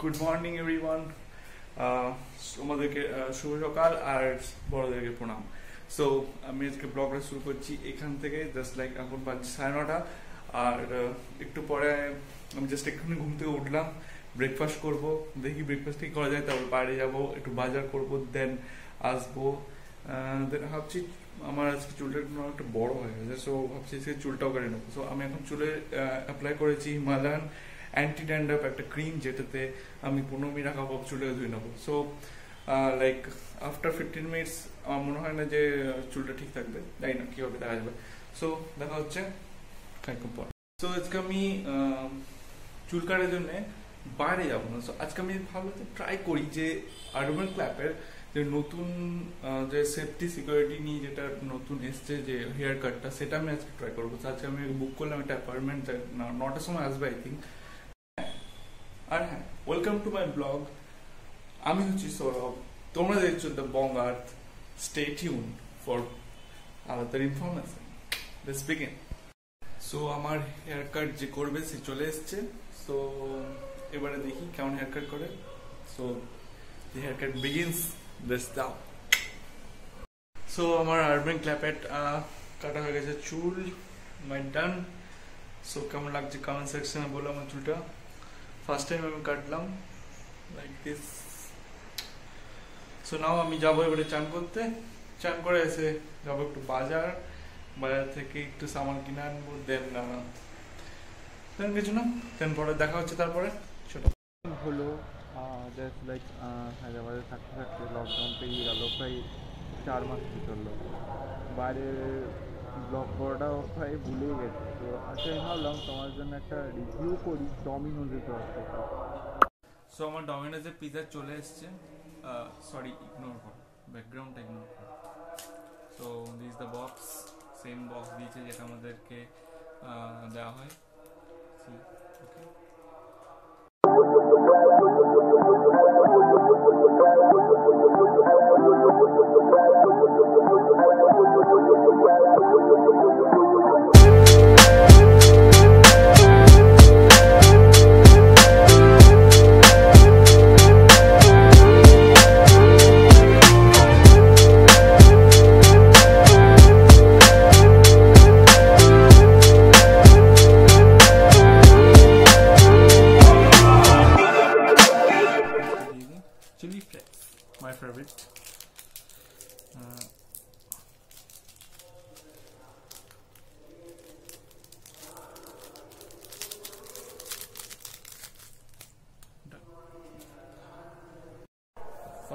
Good morning everyone তোমাদেরকে আহ, শুভ সকাল আর বড়দেরকে প্রণাম। সো আমি আজকে ব্লগটা শুরু করছি এখান থেকে জাস্ট লাইক এখন বাজছে সাড়ে নটা। আর আহ, একটু পরে আমি জাস্ট এক্ষুনি ঘুম থেকে উঠলাম ব্রেকফাস্ট করব। দেখি ব্রেকফাস্ট কি করা যায় তারপর বাইরে যাব একটু বাজার করব দেন আসব। দেন ভাবছি আমার আজকে চুলটা একটু একটু বড় হয়ে গেছে সো ভাবছি সে চুলটাও কেটে নেব। সো আমি এখন চুলে অ্যাপ্লাই করেছি হিমালয়ান অ্যান্টি ড্যান্ড্রাফ একটা ক্রিম যেটাতে আমি পনেরো মিনিট রাখা পর চুলে ধুয়ে নেব। So like after fifteen minutes আমার মনে হয় না যে চুলটা ঠিক থাকবে। তাই না কীভাবে দেখা যাবে। সো দেখা হচ্ছে। পর। সো আজকে আমি চুল কাটার জন্যে বাইরে যাব না। সো আজকে আমি ভাবলাম ট্রাই করি যে আর্বান ক্ল্যাপের যে নতুন যে সেফটি সিকিউরিটি নিয়ে যেটা নতুন এসছে যে হেয়ার কাটটা সেটা আমি আজকে ট্রাই করব। আজকে আমি বুক করলাম একটা অ্যাপার্টমেন্ট নটার সময় আসবে আই থিঙ্ক আর হ্যাঁ ওয়েলকাম টু মাই ব্লগ আমি হচ্ছি সৌরভ। তোমরা দেখছ the Bong earth stay tune for আলাদার information let's begin so আমার হেয়ার কাট যে করবে সে চলে এসছে। সো এবারে দেখি কেমন হেয়ার কাট করে। So the hair cut begins this now so আমার আরবান ক্ল্যাপেট কাটা হয়ে গেছে চুল। মাই ডান সো কেমন লাগছে কমেন্ট সেকশনে বলো আমার চুলটা। ফার্স্ট টাইম আমি কাটলাম লাইক দিস সো নাও আমি যাব এবারে চান করতে। চান করে এসে যাব একটু বাজার বাজার থেকে একটু সামান কিনে আনব দেন না দেন কিছু না দেন পরে দেখা হচ্ছে তারপরে। ছোট হলো জাস্ট লাইক হায়দ্রাবাদে থাকতে থাকতে লকডাউন পেরিয়ে গেল, প্রায় চার মাস চলল। বাইরে ব্লগ করাটাও প্রায় ভুলেই গেছে। তো আজকে ভাবলাম তোমার জন্য একটা রিভিউ করি ডমিনোজের তরফ থেকে সো আমার ডমিনোজের পিজা চলে এসছে। সরি ইগনোর কর। ব্যাকগ্রাউন্ডটা ইগনোর কর। So this the box same box দিয়েছে যেটা আমাদেরকে দেওয়া হয়। ওকে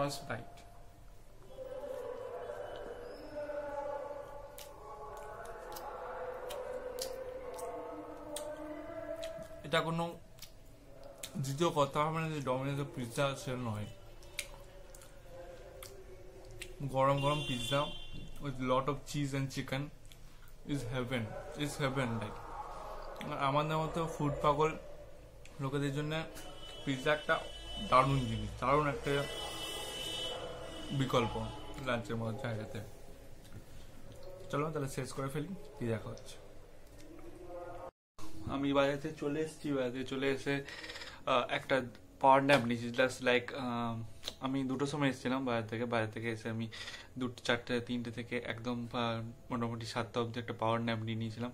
first bite এটা কোনো দ্বিতীয় কথা হবে যে ডমিনোজের পিৎজা সেল নয়। গরম গরম pizza with lot of cheese and chicken is heaven is heaven like আমাদের মতো ফুড পাগল লোকেদের জন্য পিৎজা একটা দারুণ জিনিস, দারুণ একটা বিকল্প লাঞ্চের মধ্যে। জায়গাতে চলো তাহলে শেষ করে ফেলি, কি দেখা হচ্ছে। আমি বাজারে চলে এসেছি বাজারে চলে এসে একটা পাওয়ার ন্যাপ নিয়েছি জাস্ট লাইক আমি দুটো সময় এসেছিলাম বাজার থেকে বাজার থেকে এসে আমি দুটো, চারটে, তিনটে থেকে একদম মোটামুটি সাতটা অবধি একটা পাওয়ার ন্যাপ নিয়ে নিয়েছিলাম।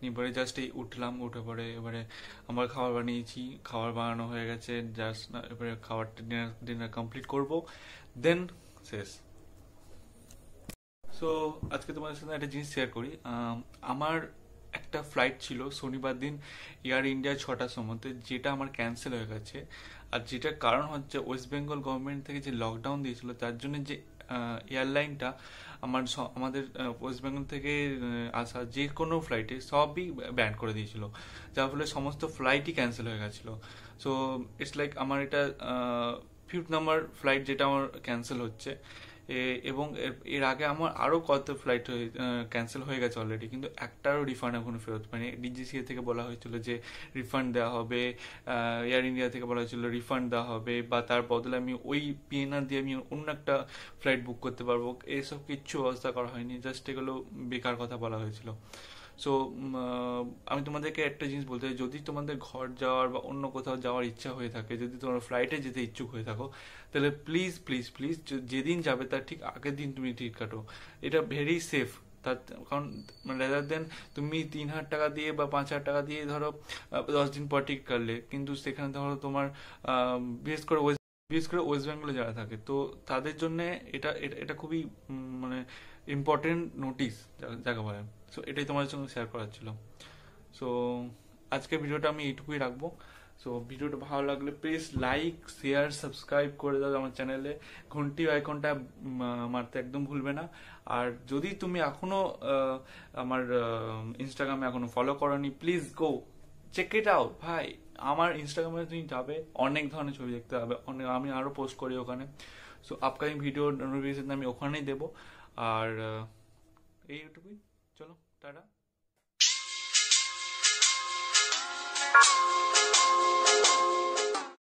নিয়ে পরে জাস্ট এই উঠলাম, উঠে পরে এবারে আমার খাবার বানিয়েছি, খাবার বানানো হয়ে গেছে জাস্ট এবারে খাবারটা ডিনার ডিনার কমপ্লিট করব। দেন শেষ সো আজকে তোমাদের সাথে একটা জিনিস শেয়ার করি। আমার একটা ফ্লাইট ছিল শনিবার দিন এয়ার ইন্ডিয়া ছটার সময়তে, যেটা আমার ক্যান্সেল হয়ে গেছে। আর যেটার কারণ হচ্ছে ওয়েস্ট বেঙ্গল গভর্নমেন্ট থেকে যে লকডাউন দিয়েছিল, তার জন্য যে এয়ারলাইনটা আমার আমাদের ওয়েস্ট বেঙ্গল থেকে আসা যে কোনো ফ্লাইটে সবই ব্যান করে দিয়েছিল। যার ফলে সমস্ত ফ্লাইটই ক্যান্সেল হয়ে গেছিল। সো ইটস লাইক আমার এটা ফিফথ নাম্বার ফ্লাইট যেটা আমার ক্যান্সেল হচ্ছে এবং এর- আগে আমার আরও কত ফ্লাইট ক্যান্সেল হয়ে গেছে অলরেডি কিন্তু একটারও রিফান্ড এখনও ফেরত পাইনি। ডিজিসিএ থেকে বলা হয়েছিল যে রিফান্ড দেওয়া হবে এয়ার ইন্ডিয়া থেকে বলা হয়েছিল রিফান্ড দেওয়া হবে, বা তার বদলে আমি ওই পিএনআর দিয়ে আমি অন্য একটা ফ্লাইট বুক করতে পারব, এসব কিচ্ছু ব্যবস্থা করা হয়নি জাস্ট এগুলো বেকার কথা বলা হয়েছিল। সো আমি তোমাদেরকে একটা জিনিস বলতে চাই, যদি তোমাদের ঘর যাওয়ার বা অন্য কোথাও যাওয়ার ইচ্ছা হয়ে থাকে, যদি তোমরা ফ্লাইটে যেতে ইচ্ছুক হয়ে থাকো, তাহলে প্লিজ প্লিজ প্লিজ যেদিন যাবে তার ঠিক আগের দিন তুমি টিকিট কাটো। এটা ভেরি সেফ তার, কারণ রেদার দেন তুমি তিন হাজার টাকা দিয়ে বা পাঁচ হাজার টাকা দিয়ে ধরো দশ দিন পর টিকিট কাটলে, কিন্তু সেখানে ধরো তোমার বিশেষ করে ওয়েস্ট, বিশেষ করে ওয়েস্ট বেঙ্গলে যারা থাকে, তো তাদের জন্য এটা এটা খুবই মানে ইম্পর্টেন্ট নোটিস যাকে বলে। সো এটাই তোমাদের সঙ্গে শেয়ার করার ছিল। সো আজকের ভিডিওটা আমি এইটুকুই রাখব। সো ভিডিওটা ভালো লাগলে প্লিজ লাইক শেয়ার সাবস্ক্রাইব করে দাও আমার চ্যানেলে ঘন্টি আইকনটা মারতে একদম ভুলবে না। আর যদি তুমি এখনও আমার ইনস্টাগ্রামে এখনও ফলো করনি please go check it out ভাই, আমার ইনস্টাগ্রামে তুমি যাবে, অনেক ধরনের ছবি দেখতে পাবে। অনেক, আমি আরও পোস্ট করি ওখানে। সো আপকামিং ভিডিও নোটিফিকেশন আমি ওখানেই দেবো। আর এইটুকুই। চলো টাটা